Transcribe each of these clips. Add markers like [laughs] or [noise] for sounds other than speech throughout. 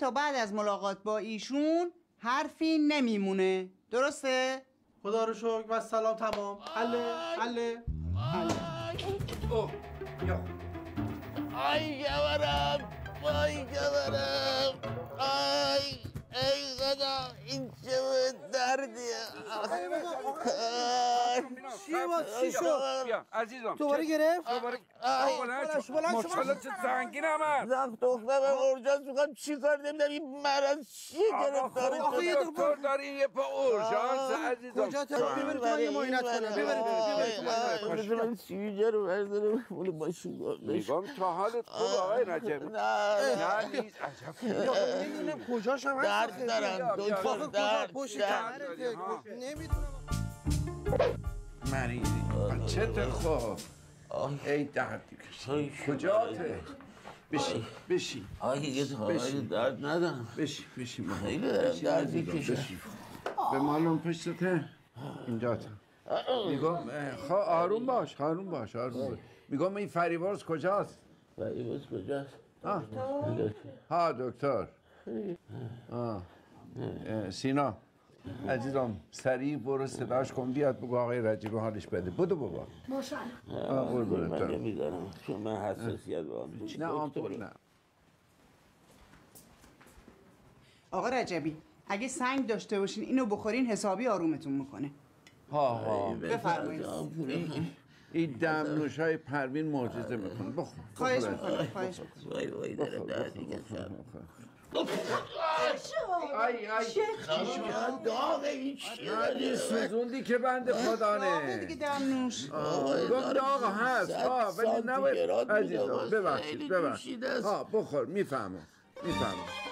تا بعد از ملاقات با ایشون حرفی نمیمونه. درسته؟ خدا رو شکر و سلام تمام. حله حله. حله. اوه یا. آی گورم آی گورم آی ای خدا این چه دردیه چی با چی شد عزیزم دوباره گرفت دوباره بلند شو، بلند مشکلات سنگین هم زخ دخترم اورژانس می‌خوام چی کار نمی‌دونم این مرض چی گرفتاره آقا، یه دکتر داری یه پا اورژانس عزیزم کجا تو ببرید تو من یه معاینت کنم ببرید ببرید تو من سیجه رو بردارم ماشین میگم تا حالت خوب آقای رجبی نه نه نیست عجب نمی‌دونم کجاش هم هست درد دارم دکتر درد. نمی‌دونم. مریضی. بچت خوب ای دیگه کجاته؟ بشین بشین. آگه یه بشین. درد ندارم. بشین بشین. مامان. خیلی دارم درد. بشین. به مالون پشتته؟ اینجا میگم اه، خب آروم باش آروم باش آروم باش. میگم این فریبرز کجاست؟ فریباز کجاست؟ آه. ها دکتر. آه. سینا. عزیزم سریع برو صداش کن. بیاد بگو آقای رجیب حالش بده. بدو بابا. آه، قربونت من. نمیدارم. چون من حساسیت دارم نه آمپول نه. آقا رجبی اگه سنگ داشته باشین اینو بخورین حسابی آرومتون می‌کنه. ها ها بفرمایید. این دمنوش های پروین معجزه می‌کنه. بخور خواهش. می‌کنم خواهش می‌کنم وای وای ای ای داغ این این سوزوندی که بند دیگه هست. ها ولی نباید عزیزم ببخشید ببخشید. ها بخور می‌فهمم می‌فهمم.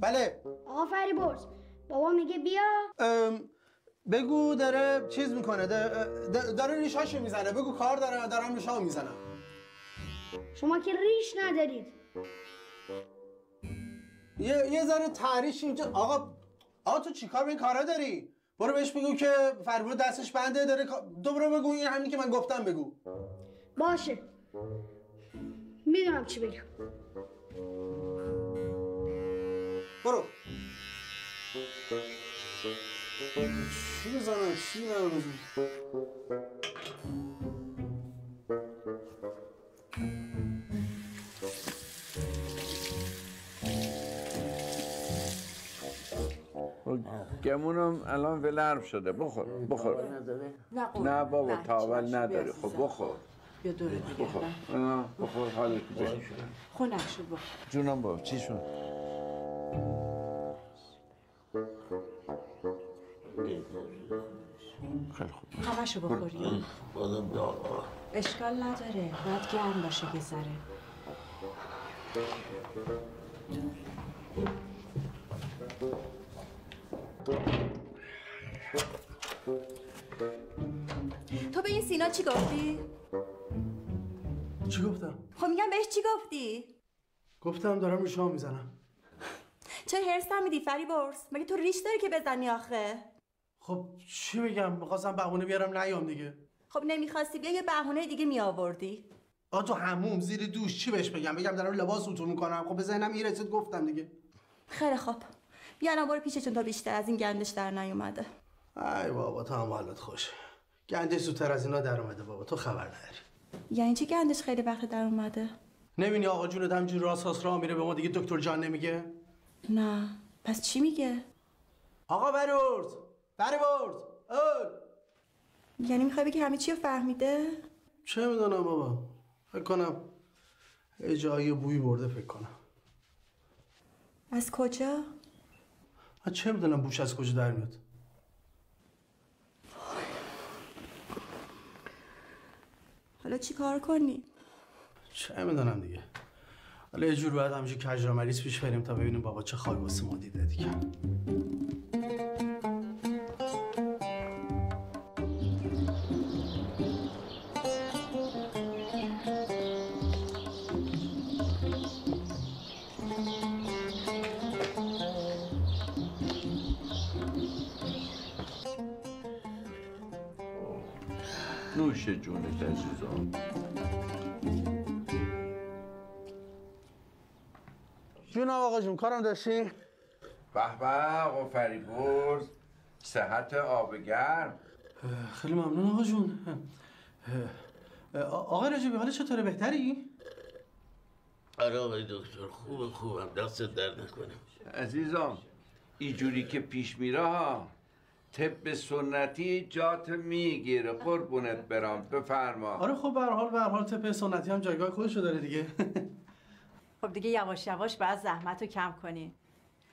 بله. آقا فریبرز بابا میگه بیا. ام، بگو داره چیز می‌کنه داره, داره ریشاشو می‌زنه. بگو کار داره دارم ریشامو می‌زنم. شما که ریش ندارید. یه یه ذره تعریش اینجا آقا آقا تو چیکار به این کارا داری؟ برو بهش بگو که فربود دستش بنده داره دوباره بگو این همینی که من گفتم بگو. باشه. می‌دونم چی بگم. برو. چی بزنم؟ چی بزنم گمونم الان ولرم شده. بخور بخور. نه. نه بابا تاول بیا خب. بخور. بیا دور دیگه. بخور. آه، بخور حالت بشه خونک شد. بخور. جونم بابا چی شد؟ خیلی خوب. همشو بخوری. بازم داغ اشکال نداره. باید گرم باشه یه چی گفتی؟ چی گفتم؟ خب میگم بهش چی گفتی؟ گفتم دارم ریشامو می‌زنم. چه هرس هم میدی فری برس؟ مگه تو ریش داری که بزنی آخه؟ خب چی بگم می‌خواستم بهونه بیارم نیام دیگه. خب نمی‌خواستی بیا یه بهونه دیگه میآوردی آ تو هموم زیر دوش چی بهش بگم؟ بگم دارم لباس اتو می‌کنم. خب به ذهنم این رسید گفتم دیگه. خیلی خوب. بیا الان برو پیششون تا بیشتر از این گندش در نیومده. ای بابا تو هم حالت خوش. گنده زودتر از اینا در اومده بابا تو خبر نداری یعنی چی گندش خیلی وقت در اومده؟ نبینی آقا جونت همجور راست راه میره به ما دیگه دکتر جان نمیگه نه پس چی میگه؟ آقا برورد برورد اول یعنی می‌خوای بگی همه چی رو فهمیده؟ چه می‌دونم بابا فکر کنم یه جایی بوی برده فکر کنم از کجا؟ چه می‌دونم بوش از کجا در میاد حالا چی کار کنی؟ چه می‌دونم دیگه حالا یه جور باید همینجور کج را مریض پیش بریم تا ببینیم بابا چه خواهی واسه ما دیده دیگه جونت عزیزم جونم آقا جون کارم داشتی؟ به به آقا فریبرز. صحت آب گرم. خیلی ممنون آقا جون. آقا رجبی حالا چطوره؟ بهتری؟ آره آقای دکتر خوبه خوبم. دست درد نکنه. عزیزم اینجوری که پیش میره ها طب سنتی جات می‌گیره قربونت برام بفرما. آره خب به هر حال به هر حال طب سنتی هم جایگاه خودشو داره دیگه. خب دیگه یواش یواش باید زحمت رو کم کنی.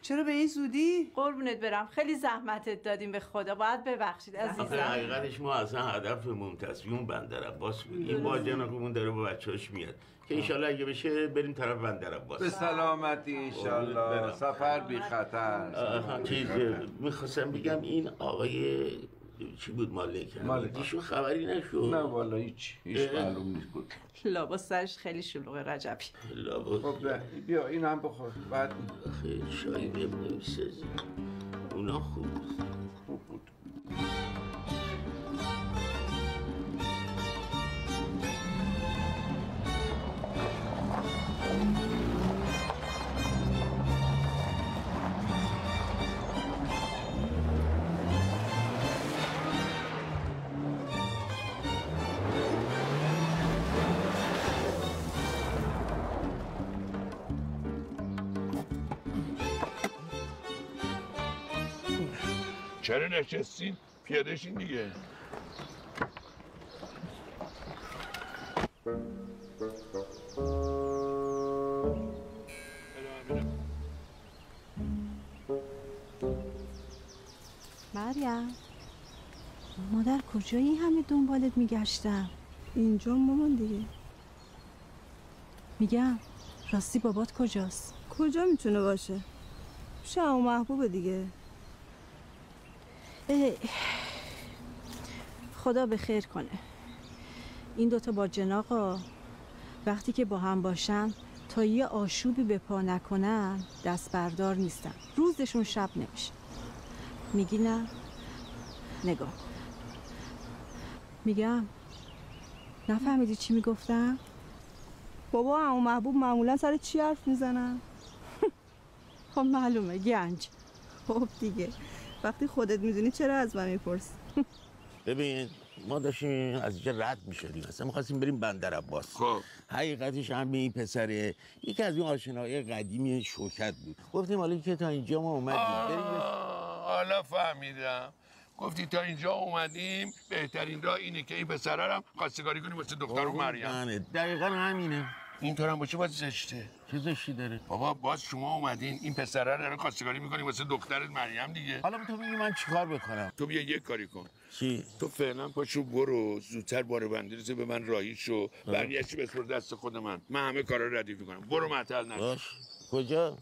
چرا به این زودی؟ قربونت برم. خیلی زحمتت دادیم به خدا. باید ببخشید آخه عزیزم حقیقتش ما اصلا هدفمون تصمیم بندر عباس بود. این با جناقمون داره با بچه‌اش میاد. که انشالله اگه بشه بریم طرف بندر عباس. به سلامتی انشالله. سفر بی خطر آها چیز می‌خواستم بگم این آقای چی بود مالک مالک. ایشون خبری نشد نه والا هیچ هیچ. معلوم نیست بود لابا سرش خیلی شلوغه رجبی لابد خب ده. بیا این هم بخور بعد آخه چای بمونه بسازی اونا خوب بود. خوب چرا نشستین؟ پیاده شین دیگه. مریم مادر کجایی همه دنبالت میگشتم اینجا مامان دیگه. میگم راستی بابات کجاست؟ کجا می‌تونه باشه؟ پیش و محبوب دیگه. خدا به خیر کنه. این دوتا با جناقا وقتی که با هم باشن تا یه آشوبی به پا نکنن دست بردار نیستن. روزشون شب نمیشه. میگی نه؟ نگاه. میگم؟ نفهمیدی چی می‌گفتم؟ بابا همون محبوب معمولا سر چی حرف می‌زنن [laughs] خب معلومه گنج. خب دیگه. وقتی خودت می‌دونی چرا از من می‌پرسی؟ [laughs] ببین ما داشتیم از اینجا رد می‌شدیم. اصلا می‌خواستیم بریم بندر عباس. خب. حقیقتش هم به این پسره. یکی از این آشنایی قدیمی شوکت بود. گفتیم حالا که تا اینجا ما اومدیم. حالا فهمیدم. گفتی تا اینجا اومدیم بهترین راه اینه که این پسره رو هم خواستگاری کنیم واسه دختر مریم. بله، دقیقا همینه. اینطور هم باشه باز زشته. چه زشتی داره؟ بابا باز شما اومدین این پسره رو داره خواستگاری می‌کنیم واسه دخترت مریم دیگه. حالا تو میگی من چیکار بکنم؟ تو بیا یه کاری کن. چی؟ تو فعلا پاشو برو زودتر بار بندی به من راهی شو. برگشتی بسپر دست خود من. من همه کارا رو ردیف می‌کنم. برو معطل نشو. کجا؟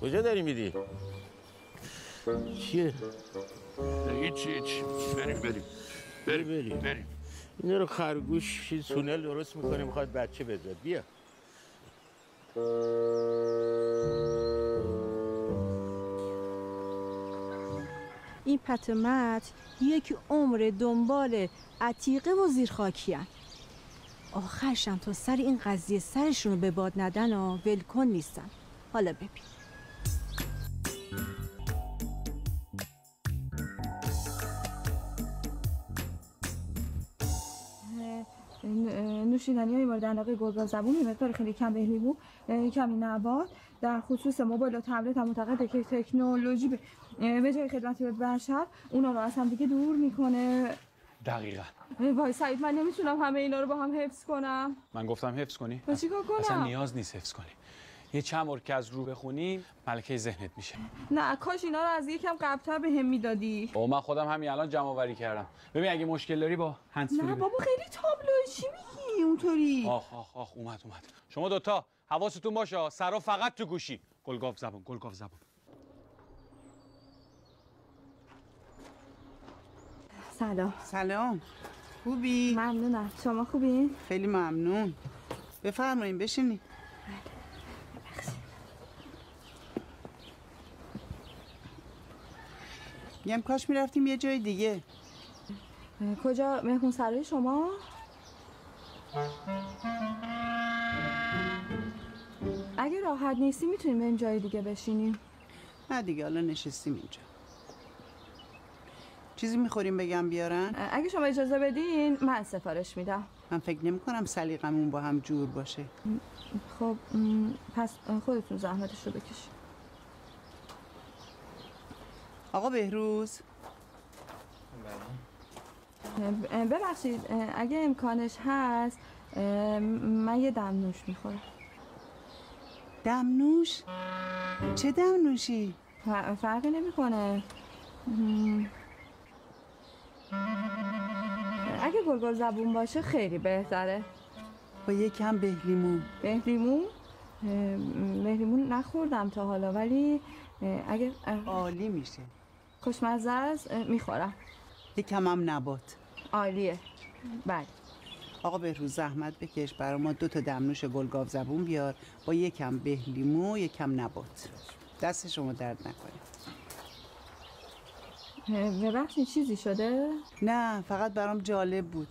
کجا داری میری؟ چیه؟ هیچ هیچ. بریم بریم. بریم بریم. بریم. اینا رو خرگوش تونل درست می‌کنه می‌خواد بچه بذار بیا. این پتمت یک عمر دنبال عتیقه و زیرخاکیان آخرشم تا سر این قضیه سرشون رو به باد ندن و ولکن نیستن. حالا ببین. نوشیدنی های مورد علاقه گربه زبون یه مقدار خیلی کم بهلیمو کمی نبات. در خصوص موبایل و تبلت هم معتقده که تکنولوژی به به جای خدمت به بشر اونا رو از هم دیگه دور می‌کنه. دقیقا. وای سعید من نمی‌تونم همه اینا رو با هم حفظ کنم. من گفتم حفظ کنی؟ و چیکار کنم اصلا نیاز نیست حفظ کنی. یه چند بار که از رو بخونیم ملکه ذهنت میشه. نه کاش اینا رو از یکم قبلتر به هم می‌دادی. او من خودم همین الان جمع آوری کردم. ببین اگه مشکل داری با هندز نه بابا خیلی تابلوه چی میگی؟ اونطوری؟ آخ آخ آخ اومد اومد. شما دوتا حواستون باشه. سرا فقط تو گوشی. گلگاف زبون گلگاف زبون. سلام. سلام. خوبی؟ ممنونم. شما خوبین؟ خیلی ممنون. بفرمایین بشینی. میگم کاش می‌رفتیم یه جای دیگه. کجا؟ مهمون سرای شما؟ اگه راحت نیستی می‌تونیم بریم جای دیگه بشینیم. نه دیگه حالا نشستیم اینجا. چیزی می‌خوریم بگم بیارن؟ اگه شما اجازه بدین من سفارش میدم. من فکر نمی کنم سلیقمون با هم جور باشه. خب م، پس خودتون زحمتش رو بکشید آقا بهروز. اه، ببخشید اگه امکانش هست من یه دمنوش می‌خورم. دمنوش؟ چه دمنوشی؟ فرقی نمی‌کنه. اگه گلگل زبون باشه خیلی بهتره. با یکم بهلیمون. بهلیمون؟ بهلیمون نخوردم تا حالا ولی اگه عالی میشه. خوشمزه است می‌خورم. یکم هم نبات. عالیه. بله. آقا بهروز زحمت بکش برای ما دو تا دمنوش گلگاو زبون بیار. با یکم بهلیمو یکم نبات. دست شما درد نکنه. ببخشید چیزی شده؟ نه فقط برام جالب بود.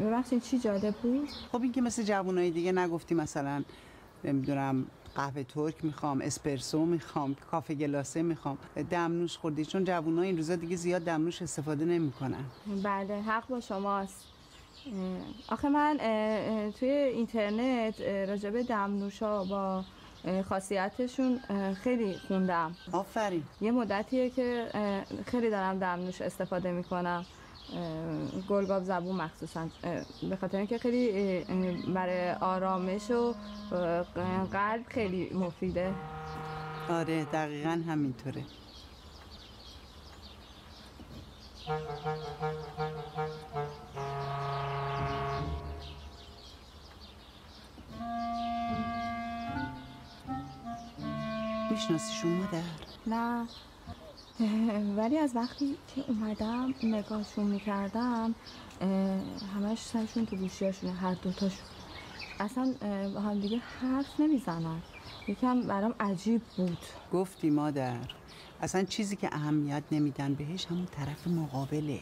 ببخشید چی جالب بود؟ خب این که مثل جوانای دیگه نگفتی مثلا نمی‌دونم قهوه ترک می‌خوام اسپرسو می‌خوام کافه گلاسه می‌خوام. دمنوش خوردی؟ چون جوونا این روزا دیگه زیاد دمنوش استفاده نمی‌کنن. بله حق با شماست. آخه من توی اینترنت راجب دمنوشا با خاصیتشون خیلی خوندم. آفرین. یه مدتیه که خیلی دارم دمنوش استفاده می‌کنم. گلگاب زبون مخصوصا. به خاطر اینکه خیلی برای آرامش و قلب خیلی مفیده. آره دقیقا همینطوره. میشناسیشون مادر؟ نه. ولی از وقتی که اومدم نگاهشون می‌کردم همش سرشون تو گوشیاشونه هر دوتاشون اصلا با هم دیگه حرف نمی‌زنن. یکم برام عجیب بود. گفتی مادر اصلا چیزی که اهمیت نمیدن بهش همون طرف مقابله.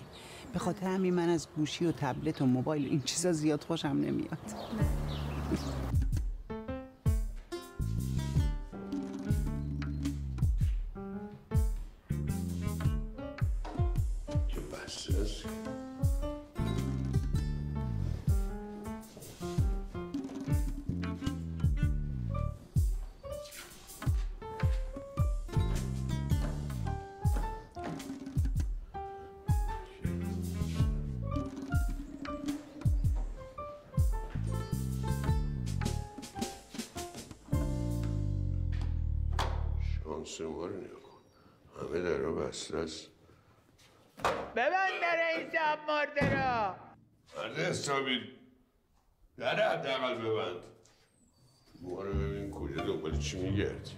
به خاطر همین من از گوشی و تبلت و موبایل این چیزا زیاد خوشم نمیاد. همه در رو بسته است ببند در این شب مرده را. مرد حسابی. در حداقل ببند. ما رو ببین کجا دنبال چی میگردی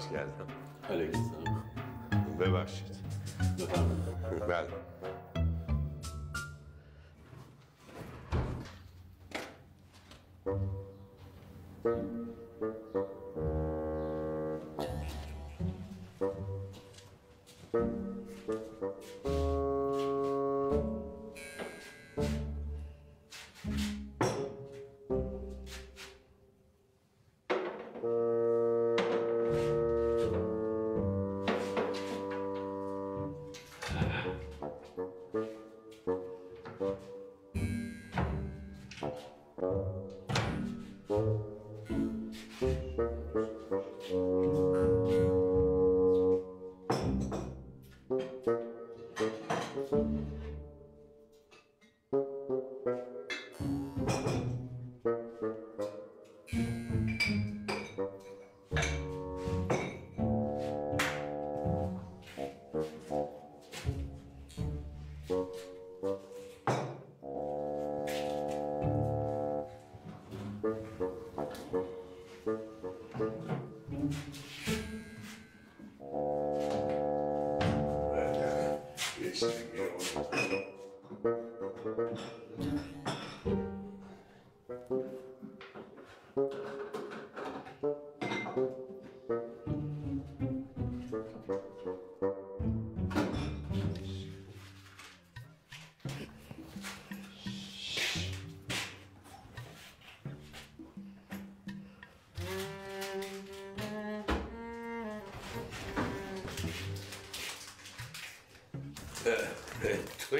hoş geldin. Aleykümselam. Ve Behşet. Ben.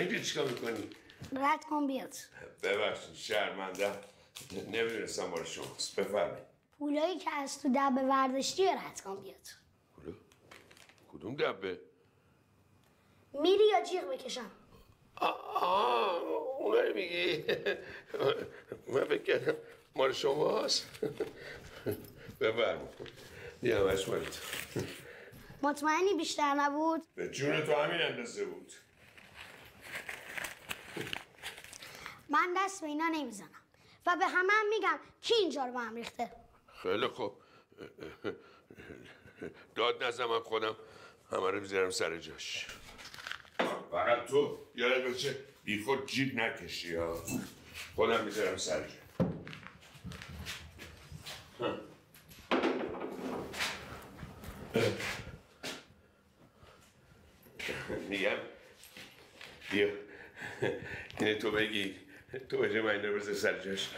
اینجا چیکار می‌کنی؟ رد کن بیاد. ببخشید شرمنده. نمی‌دونستم مال شماست. بفرمایید. پولایی که از تو دبه ورداشتی رد کن بیاد. کدوم دبه؟ میری یا جیغ بکشم؟ آه اونایی میگی. من فکر کردم مال شماست. بفرمایید. یه همش مال تو مطمئنی بیشتر نبود؟ به جون تو همین اندازه بود. من دست به اینا نمی‌زنم. و به همه هم میگم کی اینجا رو به هم ریخته؟ خیلی خوب. داد نزن من خودم. همه رو بذارم سر جاش. فقط تو یادت باشه بی خود جیب نکشی ها. خودم می‌ذارم سر جا. میگم بیا. اینه تو بگی. تو به جای من این رو بذار سر جاش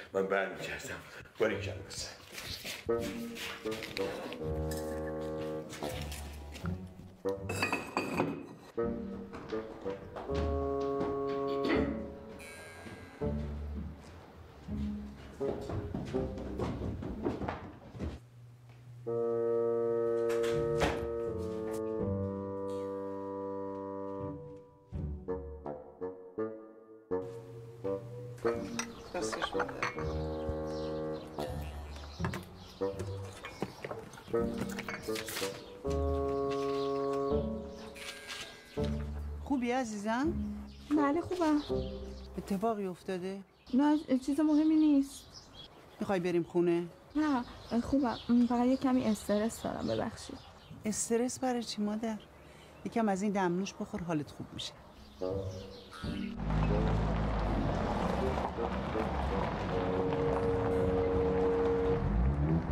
بده. خوبی عزیزم؟ بله خوبم اتفاقی افتاده؟ نه چیز مهمی نیست می‌خوای بریم خونه؟ نه خوبم فقط یه کمی استرس دارم ببخشید استرس برای چی مادر؟ یکم از این دمنوش بخور حالت خوب میشه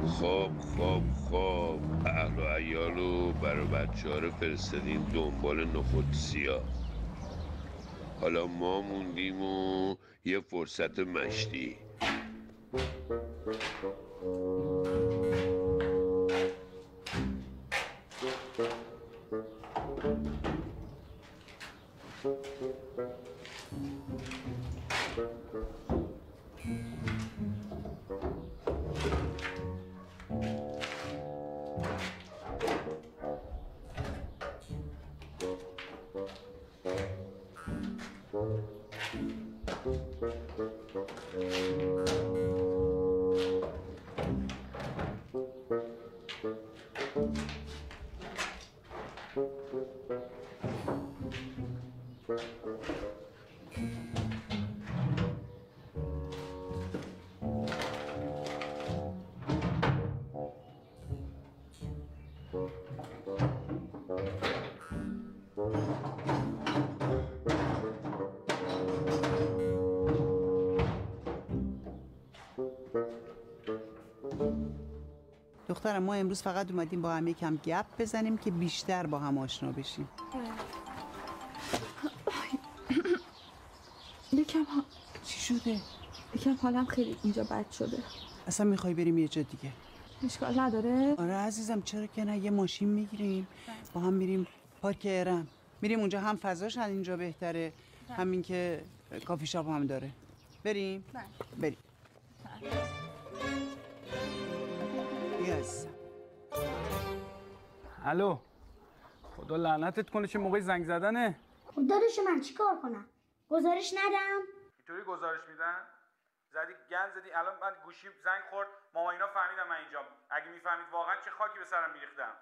خب خب خب. اهل و عیال و برای بچه ها رو فرستادیم دنبال نخود سیاه. حالا ما موندیم و یه فرصت مشتی. دخترم ما امروز فقط اومدیم با هم یکم گپ بزنیم که بیشتر با هم آشنا بشیم. [clears throat] یکم ها... چی شده؟ یکم حالم خیلی اینجا بد شده. اصلا می‌خوای بریم یه جا دیگه؟ اشکال نداره. آره عزیزم چرا که نه؟ یه ماشین می‌گیریم. با هم میریم پارک ارم. میریم اونجا هم فضاش از اینجا بهتره. همین که کافی شاپ هم داره. بریم؟ بریم. الو. خدا لعنتت کنه چه موقع زنگ زدنه. خب داداش من چیکار کنم؟ گزارش ندم. اینطوری گزارش میدن؟ زدی گند زدی الان من گوشیم زنگ خورد. ماما اینا فهمیدم من اینجا اگه می‌فهمید واقعا چه خاکی به سرم میریختم.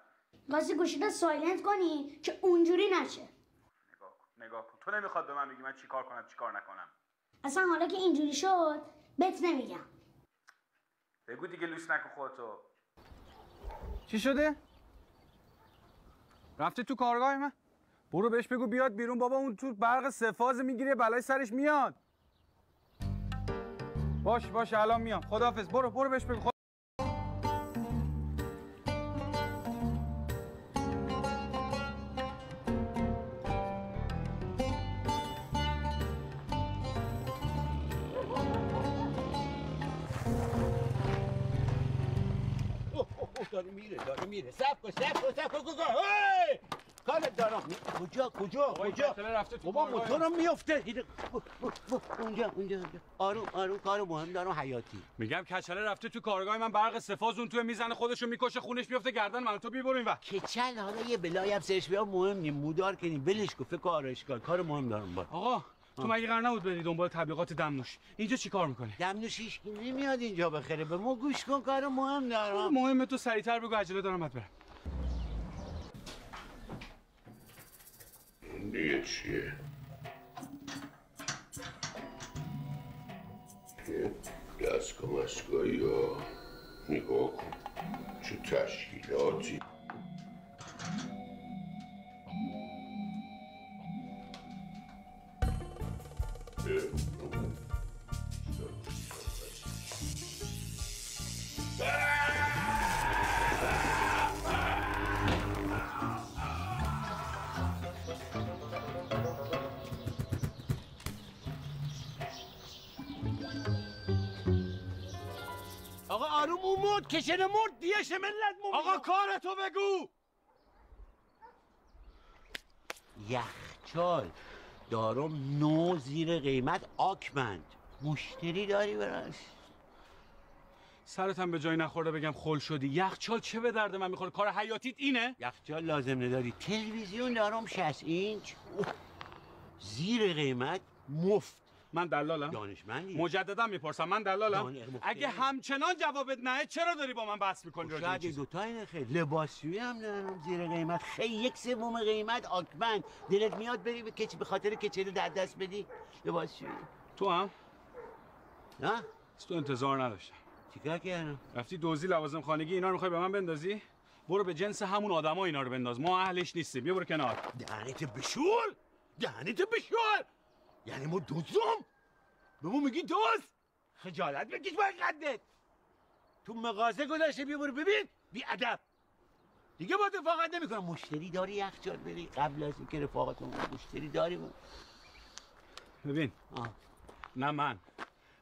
واسه گوشیت سایلنت کنی که اونجوری نشه. نگاه کن نگاه کن. تو نمی‌خواد به من بگی من چیکار کنم چیکار نکنم. اصلا حالا که اینجوری شد بهت نمیگم. بگو دیگه لوس نکن خودتو. چی شده؟ رفته تو کارگاه من؟ برو بهش بگو بیاد بیرون بابا اون تو برق سفاز می‌گیره بلای سرش میاد. باش باش الان میام. خداحافظ برو برو بهش بگو. خدا... داره میره داره میره. سب کن سب کن سب کن کن کن هی! کارت دارم کجا کجا کجا؟ کتله رفته تو بابا. موتورم میفته اونجا اونجا آروم آروم کار مهم دارم حیاتی. میگم کچله رفته تو کارگاه من برق سفاز اون تو می‌زنه خودشو می‌کشه خونش میفته گردن من تو بی برو این وقت کچل حالا یه بلایی هم سرش بیاد مهم نیم. مودار کنیم ولش کن فکر کارش کار کار مهم دارم با. آقا تو مگه قرار نبود بری دنبال تبلیغات دمنوش؟ اینجا چیکار می‌کنی؟ دمنوش هیچ نمیاد اینجا بخره. به ما گوش کن کار مهم دارم. مهمه تو سریعتر بگو عجله دارم برم این دیگه چیه؟ یه دستگاه مسگاهی ها نگاه کن. چه تشکیلاتی؟ آقا اون مرد کشن مرد دیش ملت مرد آقا کارتو بگو. یخچال دارم نو زیر قیمت آکمند. مشتری داری براش؟ سرت هم به جایی نخورده بگم خل شدی. یخچال چه به درد من می‌خوره؟ کار حیاتیت اینه؟ یخچال لازم نداری تلویزیون دارم 60 اینچ. زیر قیمت مفت. من دلالم. دانشمندی. مجددا می‌پرسم. من دلالم. اگه همچنان جوابت نه چرا داری با من بحث می‌کنی راجع به چیزا؟ دوتا اینه خیلی. لباسشویی هم دارم زیر قیمت. خیلی یک سوم قیمت. آکمند. دلت میاد بری به کچ به خاطر کچلی در دست بدی؟ لباسشویی تو هم؟ نه. تو انتظار نداشتم. چیکار کردم؟ رفتی دوزی لوازم خانگی اینا رو می‌خوای به من بندازی؟ برو به جنس همون آدما اینا رو بنداز. ما اهلش نیستیم. بیا برو کنار. دهنت بشول دهنت بشول یعنی ما دوزم به ما میگی دوز خجالت بکش با این قدت. تو مغازه گذاشته بیا برو ببین. بی ادب. دیگه با رفاقت نمی‌کنم. مشتری داری یخچال بری؟ قبل از اینکه رفاقت کنم مشتری داری ببین. آه. نه من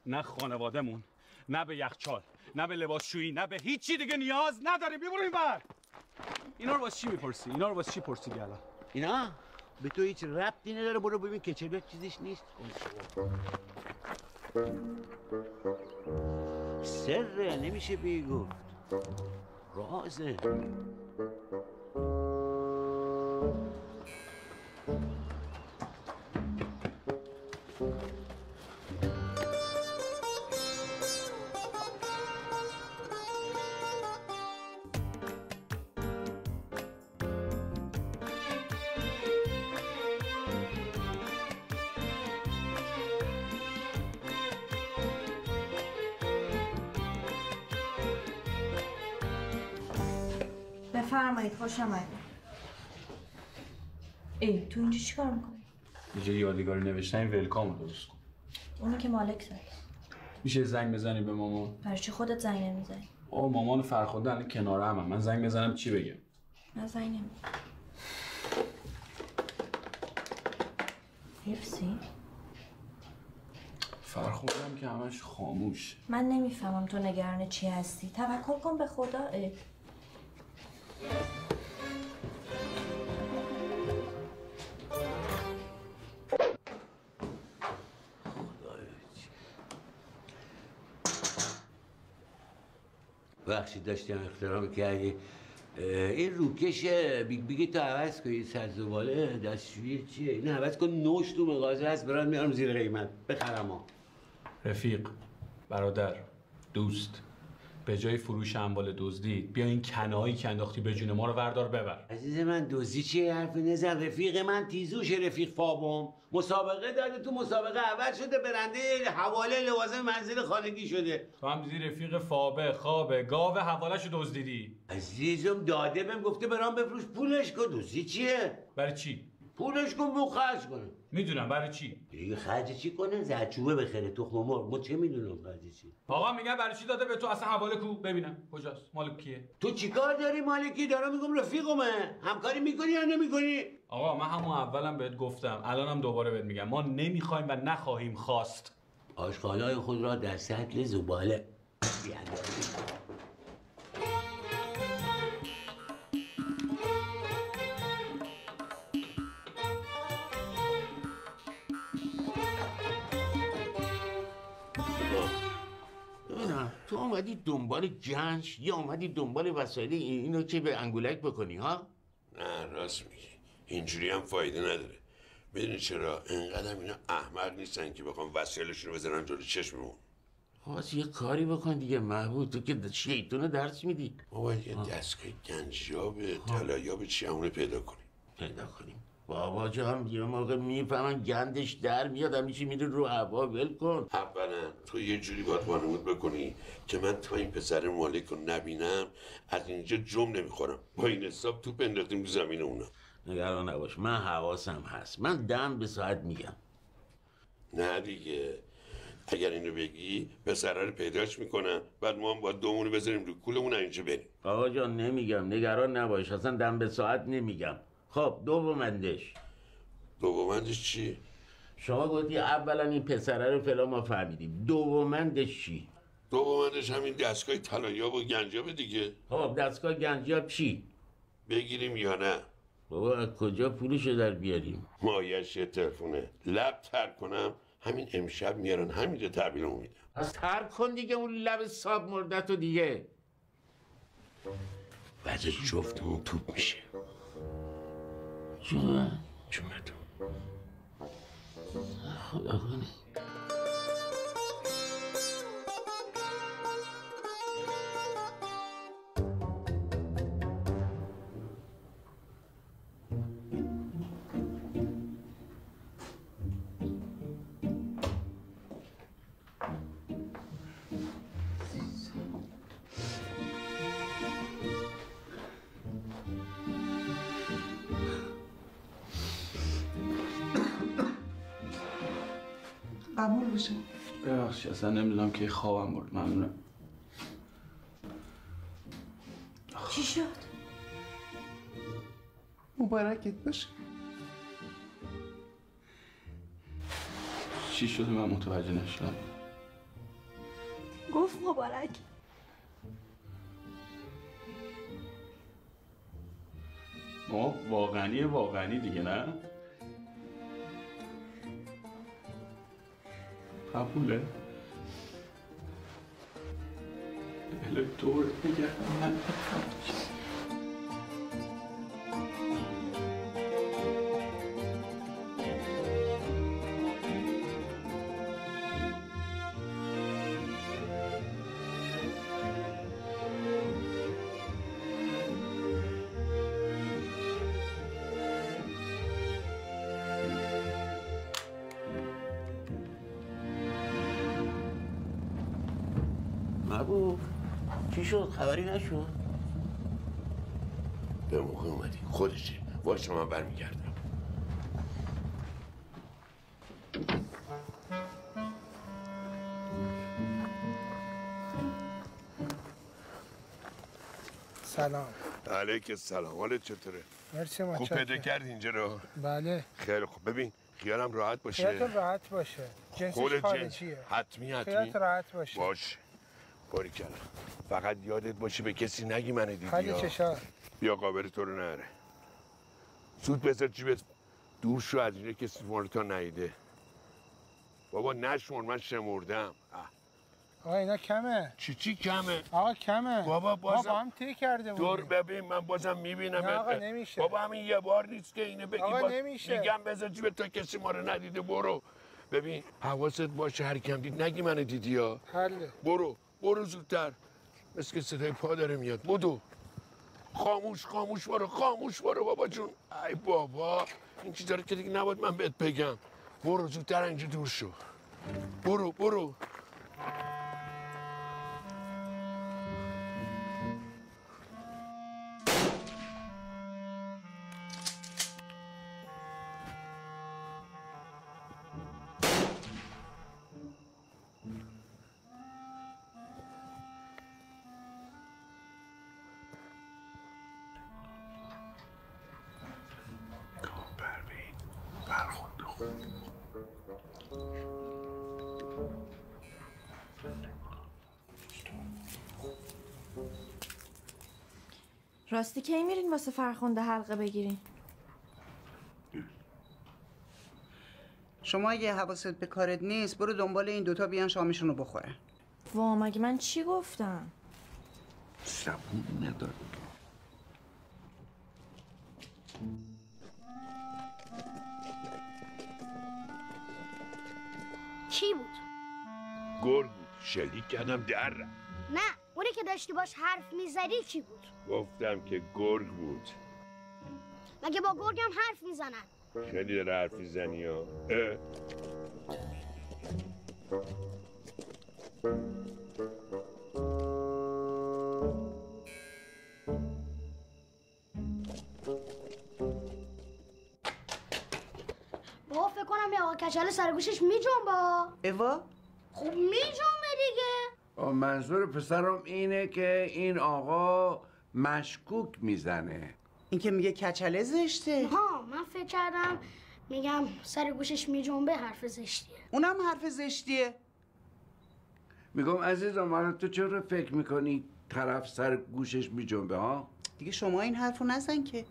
نه خانوادهمون نه به یخچال نه به لباسشویی نه به هیچی دیگه نیاز نداریم. بیا برو این بر اینا رو واسه چی می‌پرسی؟ اینا رو واسه چی پرسیدی الان؟ اینا؟ به تو هیچ ربطی نداره برو ببین کچلت چیزش نیست سره نمیشه بیگو رازه بفرمایید خوش آمدید ای تو اینجا چیکار می‌کنی؟ اینجا یادگاری نوشتن ولکام رو درست کن اونو که مالک زد میشه زنگ بزنی به مامان برای چی خودت زنگ نمی‌زنی؟ او مامان فرخنده الان کنار هم, من زنگ بزنم چی بگم من زنگ نمی‌زنم حفظی؟ فرخنده هم که همش خاموش من نمی‌فهمم تو نگران چی هستی توکل کن به خدا اه. بخشی داشتیم اختراع کردی این روکش بیگ بیگ تو عوض کن این سطل زباله دستشویی چیه؟ این عوض کن نوش تو مغازه هست میارم زیر قیمت. بخرم ها. رفیق برادر دوست. به جای فروش اموال دزدی بیا این کنه ای که انداختی به جون ما رو وردار ببر. عزیز من دزدی چیه حرف نزن؟ رفیق من تیزهوش رفیق فابم مسابقه داده تو مسابقه اول شده برنده حواله لوازم منزل خانگی شده. تو هم دیدی رفیق فابه خوابه گاو حوالش رو دزدیدی. عزیزم داده بهم گفته برام بفروش پولش کن. دوزی چیه؟ برای چی؟ پولش کن بو خرج کنه. می‌دونم برای چی؟ دیگه خرج چی کنه؟ زچوبه بخره تخم مرغ. ما چه می‌دونم خرج چی؟ آقا میگن برای چی داده به تو؟ اصلا حواله کو؟ ببینم. کجاست؟ مال کیه؟ تو چیکار داری مالکی؟ دارم میگم رفیقمه. همکاری می‌کنی یا نمی‌کنی؟ آقا من همون اولم بهت گفتم. الانم دوباره بهت میگم. ما نمی‌خوایم و نخواهیم خواست. آشغالای خود را در سطل زباله. تو آمدی دنبال گنج یا آمدی دنبال وسایل این- اینو که به انگولک بکنی ها؟ نه راست میگی. اینجوری هم فایده نداره. بدونی چرا؟ انقدر اینا احمق نیستن که بخوام وسایلشون رو بذارن جلو چشممون. خواست یه کاری بکن دیگه محبود تو که شیطون رو درس میدی. ما باید یه دستگاه گنجیاب طلاییاب چی؟ همونه پیدا کنیم. پیدا کنیم. بابا جان یه موقع می‌فهمن گندش در میاد همیشه میره رو هوا ول کن. اولا تو یه جوری باید وانمود بکنی که من تا این پسر مالک رو نبینم از اینجا جم نمی‌خورم. با این حساب تو انداختیم تو زمین اونا. نگران نباش من حواسم هست. من دم به ساعت میگم. نه دیگه. اگر اینو بگی پسره رو پیداش می‌کنن بعد ما هم باید دومونو بذاریم رو کولمون اینجا بریم. آقا جان نمیگم. نگران نباش. اصلا دم به ساعت نمیگم. خب دومندش. دومندش چی؟ شما گفتی اولا این پسره رو فلان ما فهمیدیم. دومندش چی؟ دومندش همین دستگاه طلاییاب و گنجاب دیگه. خب دستگاه گنجیاب چی؟ بگیریم یا نه؟ بابا از کجا پولشو در بیاریم؟ مایش یه تلفونه. لب تر کنم همین امشب میارن همینجا تحویلمون میدن. از تر کن دیگه اون لب ساب مردت دیگه. بعد جفتمون توپ میشه. جون جونتون خدا کنه قبول بشه ببخشید اصلا نمی‌دونم که خوابم برد. ممنونم. چی شد؟ مبارکت باشه. چی شده؟ من متوجه نشدم. گفت مبارک. ما واقعنی واقعنی دیگه نه؟ قبوله بله دور بگردم محبوب چی شد؟ خبری نشد؟ به موقع اومدی. خودشه. واسه من برمیگردم. سلام. علیک السلام. حالت چطوره؟ مرسی خوب متشکرم پیدا کردی اینجا رو؟ بله. خیلی خوب. ببین خیالم راحت باشه. خیالتون راحت باشه. جنسش خارجیه. حتمی حتمی. خیالت راحت باشه. باش باری کردم فقط یادت باشه به کسی نگی من دیدی خالی ها. چشا بیا قابل تو رو نره. زود بذار جیبت. دور شو از اینجا کسی مال تو نیده. بابا نشمر من شمردم. آقا اینا کمه. چی چی کمه؟ آقا کمه. بابا ما بازم با هم تی کرده دور بودیم. ببین من بازم می‌بینم. نه آقا نمیشه. بابا همین یه بار نیست که اینه بگی. آقا نمیشه. میگم بذار جیب تا کسی ما رو ندیده. برو. ببین حواست باشه هر کم دید. نگی منو دیدی ها حله. برو. برو زودتر. مثل که صدای پا داره میاد. بودو خاموش خاموش برو خاموش برو بابا جون. ای بابا. این چیزا رو که دیگه نباید من بهت بگم. برو زودتر اینجا دور شو. برو برو. راستی کی میرین واسه فرخنده حلقه بگیرین؟ شما اگه حواست به کارت نیست برو دنبال این دوتا بیان شامشون رو بخورن. وا مگه من چی گفتم؟ زبون نداره چی بود؟ گرگ بود. شلیک کردم در. رفت. نه. اونی که داشتی باش حرف می‌زدی چی بود؟ گفتم که گرگ بود. مگه با گرگم حرف می‌زنن؟ خیلی داره حرف می‌زنی ها. بابا فکر کنم یه آقا کچل سر گوشش میجنبا اوا خب آه، منظور پسرم اینه که این آقا مشکوک می‌زنه. این که میگه کچله زشته. ها من فکر کردم میگم سر گوشش میجنبه حرف زشتیه. اونم حرف زشتیه. میگم عزیزم حالا تو چرا فکر می‌کنی طرف سر گوشش میجنبه ها؟ دیگه شما این حرفو نزن که.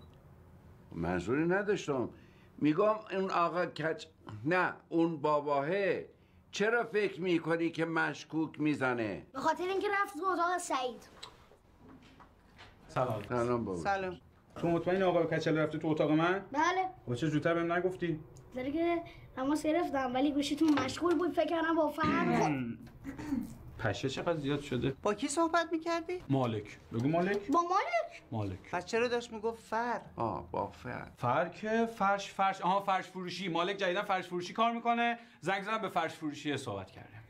منظوری نداشتم. میگم اون آقا کچ نه اون باباهه. چرا فکر می‌کنی که مشکوک می‌زنه؟ به خاطر اینکه رفت تو اتاق سعید. سلام. سلام بابا. سلام. تو مطمئن آقا کچل رفته تو اتاق من؟ بله. با چه زودتر بهم نگفتی؟ داره که تماس گرفتم ولی گوشیتون مشغول بود فکر کردم با فرق. پشه چقدر زیاد شده؟ با کی صحبت می‌کردی؟ مالک. بگو مالک. با مالک؟ مالک. پس چرا داشت می‌گفت فر؟ آه با فر. فرک فرش فرش. آها فرش فروشی. مالک جدیدن فرش فروشی کار می‌کنه. زنگ زدم به فرش فروشی صحبت کردم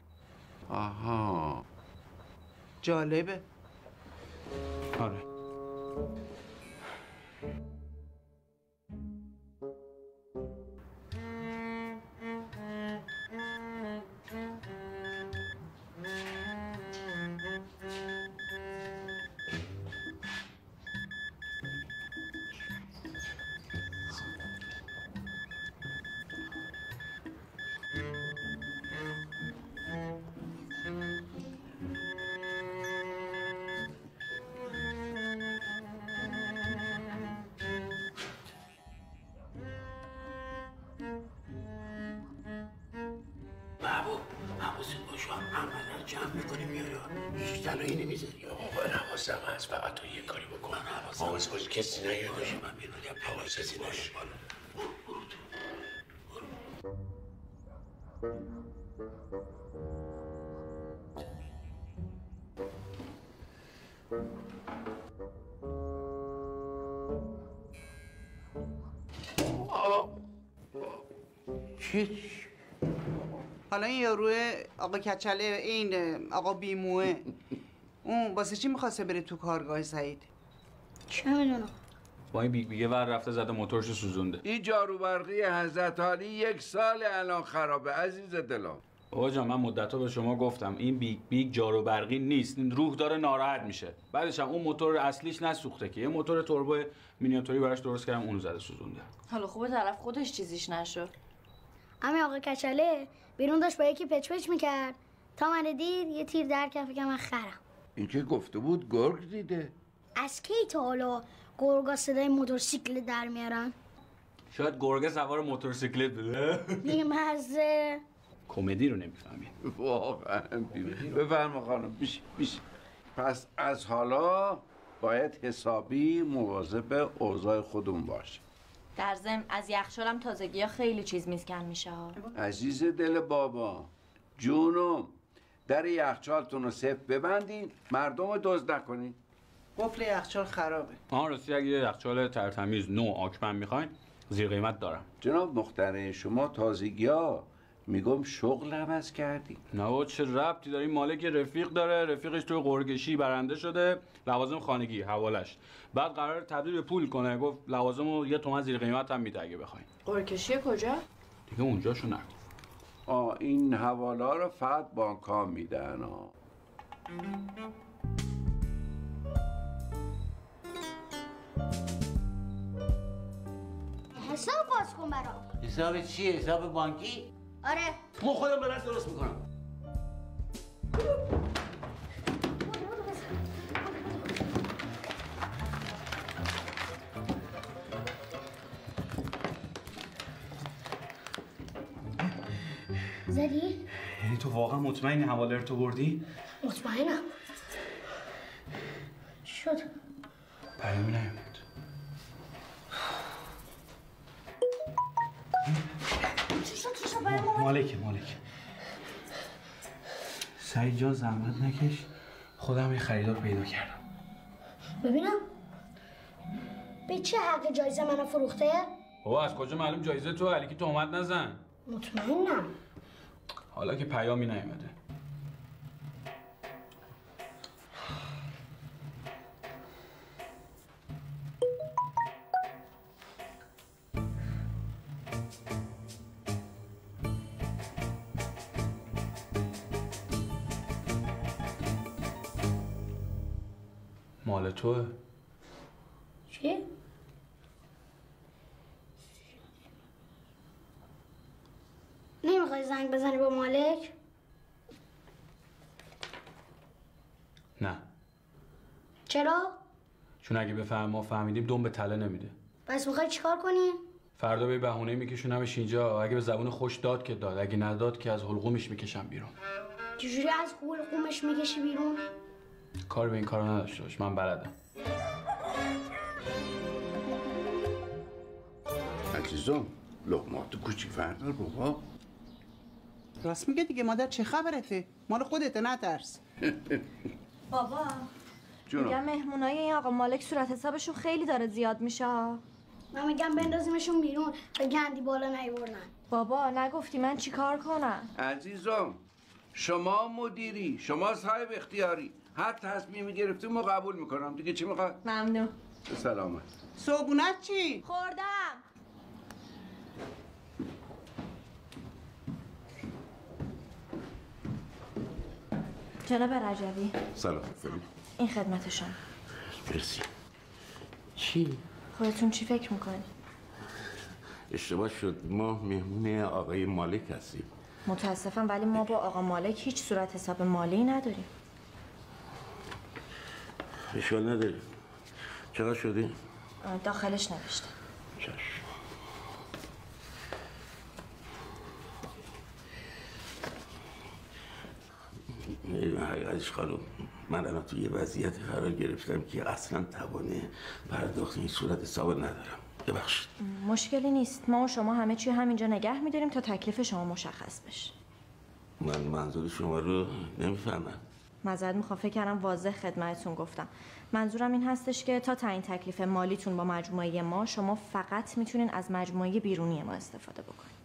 آها. جالبه. آره. حالا این یاروه آقا کچله این آقا بیموه. اون واسه چی می‌خواسته بره تو کارگاه سعید؟ چه می‌دونم با این بیگ بیگه ور رفته زده موتورشو سوزونده. این جارو برقی حضرتعالی یک سال الان خرابه عزیز دلم. بابا جان من مدت به شما گفتم این بیگ بیگ جارو برقی نیست این روح داره ناراحت میشه. بعدش هم اون موتور اصلیش نسوخته که یه موتور توربو مینیاتوری براش درست کردم اونو زده سوزونده. حالا خوبه طرف خودش چیزیش نشد. همین آقا کچله بیرون داشت با یکی پچ پچ می‌کرد. تا من دید یه تیر در کف که من خرم. این که گفته بود گرگ دیده. از کی تا حالا گرگا صدای موتورسیکل در میارن؟ شاید گرگه سوار موتورسیکلت بده بی مزه کمدی رو نمی‌فهمین واقعا بفرما خانم بیش بیش. پس از حالا باید حسابی مواظب اوضاع خودمون باشیم در ضمن از یخچالم تازگی ها خیلی چیز میزکن میشه ها. عزیز دل بابا جونم در یخچالتون رو صفر ببندین مردم رو دزد نکنین. قفل یخچال خرابه. آن راستی اگه یه یخچال ترتمیز نو آکمن می‌خواین زیر قیمت دارم. جناب مختره شما تازگی ها میگم شغل عوض کردی. نه چه ربطی داری مالک رفیق داره رفیقش توی قرگشی برنده شده. لوازم خانگی حوالش. بعد قرار تبدیل به پول کنه. گفت لوازم رو یه تومن زیر قیمت هم میده اگه بخواین قرکشی کجا؟ دیگه اونجاشو نگو. آه این حوالا رو فقط بانک ها میدن آه. حساب باز کن برام. حساب چیه؟ حساب بانکی؟ آره. ما خودم برات درست می‌کنم. زدی؟ یعنی تو واقعا مطمئنی حواله رو تو بردی؟ مطمئنم. شد؟ پیامی نیومد مالک مالک. سعید جان زحمت نکش. خودم یه خریدار پیدا کردم. ببینم. به چه حق جایزه منو فروخته؟ بابا از کجا معلوم جایزه تو؟ علی که تو اومد نزن. مطمئنم. حالا که پیامی نیومده. توه چی؟ نمی‌خوای زنگ بزنی با مالک؟ نه چرا؟ چون اگه بفهم ما فهمیدیم دم به تله نمیده پس می‌خوای چیکار کنی؟ فردا به بهونه میکشونمش اینجا اگه به زبون خوش داد که داد اگه نداد که از حلقومش می‌کشم بیرون چجوری از خول قومش می‌کشی بیرون؟ کار به این کارا نداشته باش من بلدم. عزیزم لقمات کوچیک فردار بابا. راست میگه دیگه مادر چه خبرته؟ مال خودته نترس. [laughs] بابا جونم. میگم مهمونای این آقا مالک صورت حسابشون خیلی داره زیاد میشه ها. من میگم بندازیمشون بیرون تا گندی بالا نیوردن. بابا نگفتی من چیکار کنم؟ عزیزم شما مدیری شما صاحب اختیاری. هر تصمیمی گرفتی ما قبول می‌کنم. دیگه چی می‌خواد ممنون. به سلامت صبونت چی؟ خوردم. جناب رجبی سلام. این خدمتشون مرسی. چی؟ خودتون چی فکر می‌کنی؟ اشتباه شد. ما مهمون آقای مالک هستیم. متاسفم ولی ما با آقا مالک هیچ صورت حساب مالی نداریم. اشکال نداره. چقدر؟ آه، داخلش نوشته. چشم. حقیقتش خانم من الان توی یه وضعیتی قرار گرفتم که اصلا توانه پرداخت این صورت حساب ندارم. ببخشید. مشکلی نیست. ما و شما همه چی همینجا نگه میداریم تا تکلیف شما مشخص بشه. من منظور شما رو نمی‌فهمم. معذرت می‌خوام. فکر کردم واضح خدمتتون گفتم. منظورم این هستش که تا تعیین تکلیف مالیتون با مجموعه ما شما فقط می‌تونین از مجموعه بیرونی ما استفاده بکنید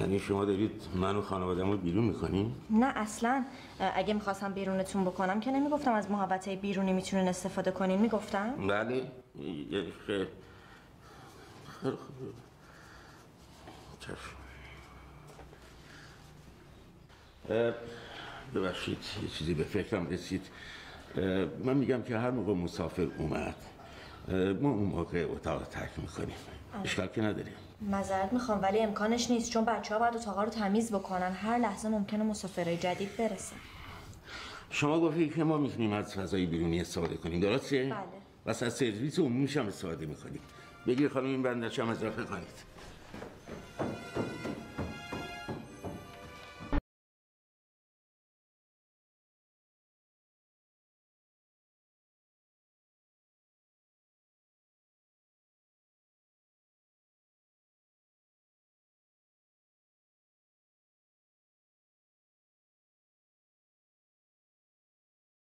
یعنی شما دارید من و خانوادم رو بیرون می‌کنین؟ نه اصلا. اگه می‌خواستم بیرونتون بکنم که نمی‌گفتم از محوطه بیرونی می‌تونین استفاده کنین. می‌گفتم؟ بله. خیلی خیلی خوب. چشم اه، ببخشید یه چیزی به فکرم رسید. من میگم که هر موقع مسافر اومد ما اون موقع اتاق ترک می‌کنیم. اشکال که نداریم. معذرت می‌خوام ولی امکانش نیست چون بچه ها باید اتاقا رو تمیز بکنن. هر لحظه ممکنه مسافرهای جدید برسن. شما گفتید که ما می‌تونیم از فضای بیرونی استفاده کنیم. درسته؟ بله. بس از سرویس عمومیش هم استفاده می‌کنیم. بگیر خانم این بندش هم اضافه کنید